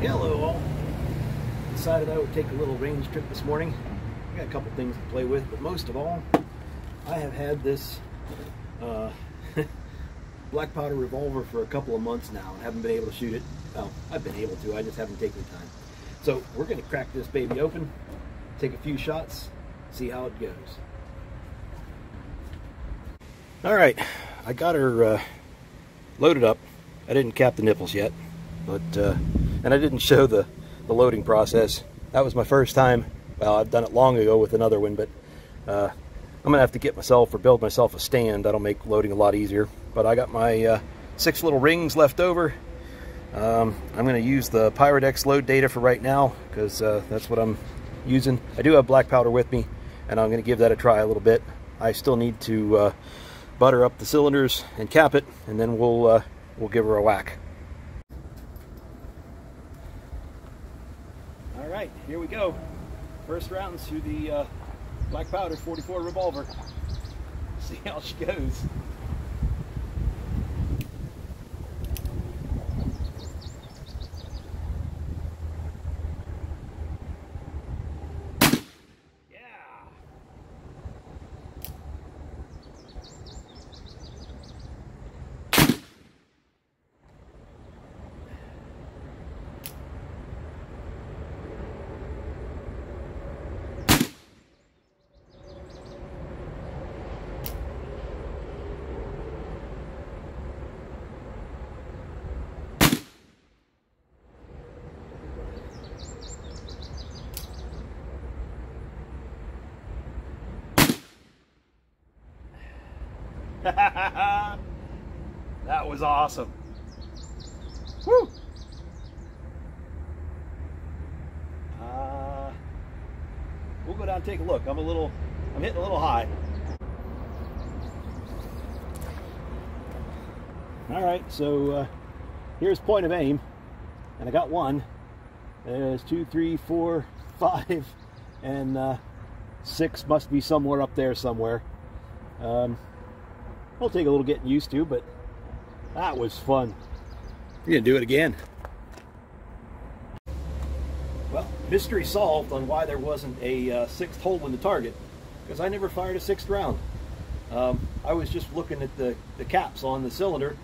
Hello all. Decided I would take a little range trip this morning. I got a couple things to play with, but most of all, I have had this uh, black powder revolver for a couple of months now and haven't been able to shoot it. Well, I've been able to, I just haven't taken the time. So we're gonna crack this baby open, take a few shots, see how it goes. All right, I got her uh, loaded up. I didn't cap the nipples yet, but uh, and I didn't show the, the loading process. That was my first time. Well, I've done it long ago with another one, but uh, I'm gonna have to get myself or build myself a stand. That'll make loading a lot easier. But I got my uh, six little rings left over. Um, I'm gonna use the Pyrodex load data for right now because uh, that's what I'm using. I do have black powder with me, and I'm gonna give that a try a little bit. I still need to uh, butter up the cylinders and cap it, and then we'll uh, we'll give her a whack. All right, here we go. First rounds through the uh, black powder 44 revolver. See how she goes. Yeah. that was awesome. Woo! Uh, we'll go down and take a look. I'm a little, I'm hitting a little high. All right, so uh, here's point of aim, and I got one. There's two, three, four, five, and uh, six must be somewhere up there somewhere. Um, it'll take a little getting used to, but that was fun. You're gonna do it again. Well, mystery solved on why there wasn't a uh, sixth hole in the target, because I never fired a sixth round. Um, I was just looking at the, the caps on the cylinder,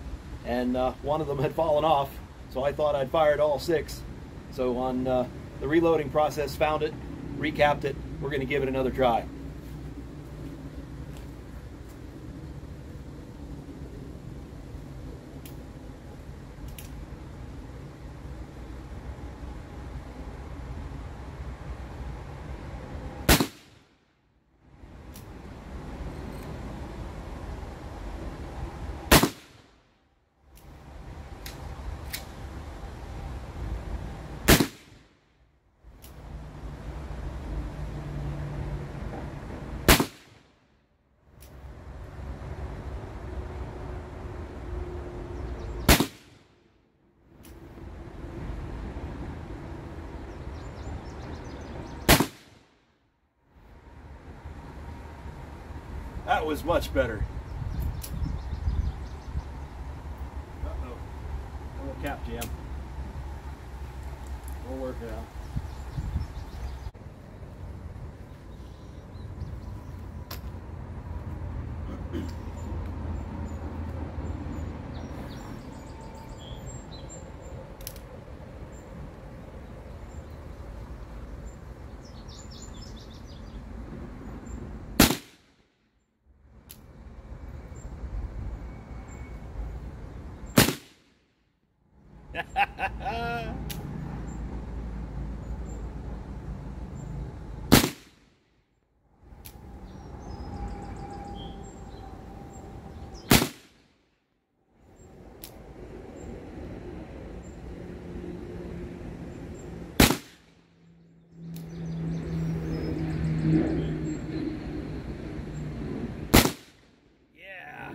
and uh, one of them had fallen off, so I thought I'd fired all six. So on uh, the reloading process, found it, recapped it. We're gonna give it another try. That was much better. Uh-oh. A little cap jam. We'll work it out. Yeah.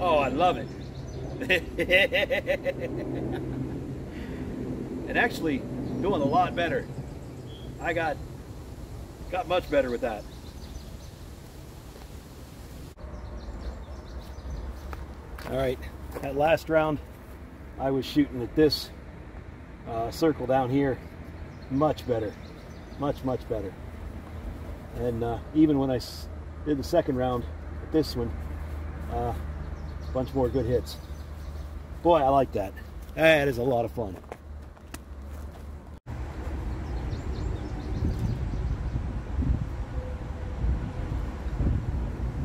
Oh, I love it. and actually doing a lot better. I got got much better with that. All right, that last round I was shooting at this uh, circle down here, much better, much, much better. And uh, even when I did the second round this one, uh, bunch more good hits. Boy, I like that. That is a lot of fun.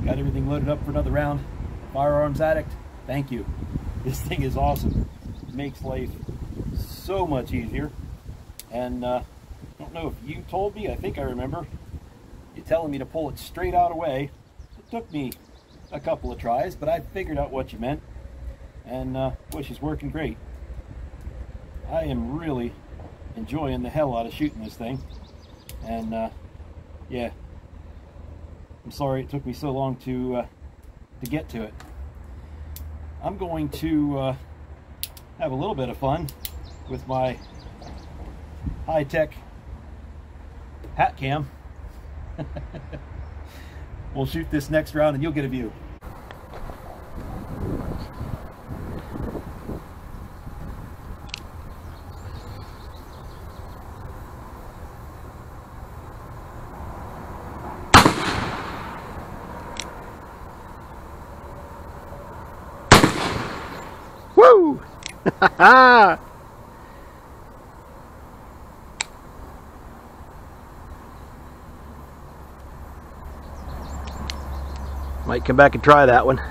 Got everything loaded up for another round. Firearms Addict, thank you. This thing is awesome. It makes life so much easier. And uh, I don't know if you told me, I think I remember, you telling me to pull it straight out away. It took me a couple of tries, but I figured out what you meant. And uh, she's working great. I am really enjoying the hell out of shooting this thing. And uh, yeah, I'm sorry it took me so long to uh, to get to it. I'm going to uh, have a little bit of fun with my high-tech hat cam. we'll shoot this next round and you'll get a view. Woo! Might come back and try that one.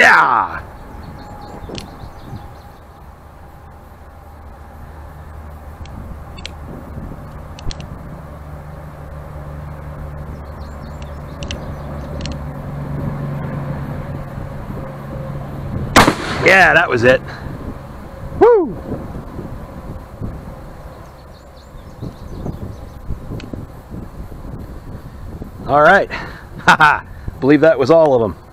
Yeah! Yeah, that was it. Woo! All right. Haha. Believe that was all of them.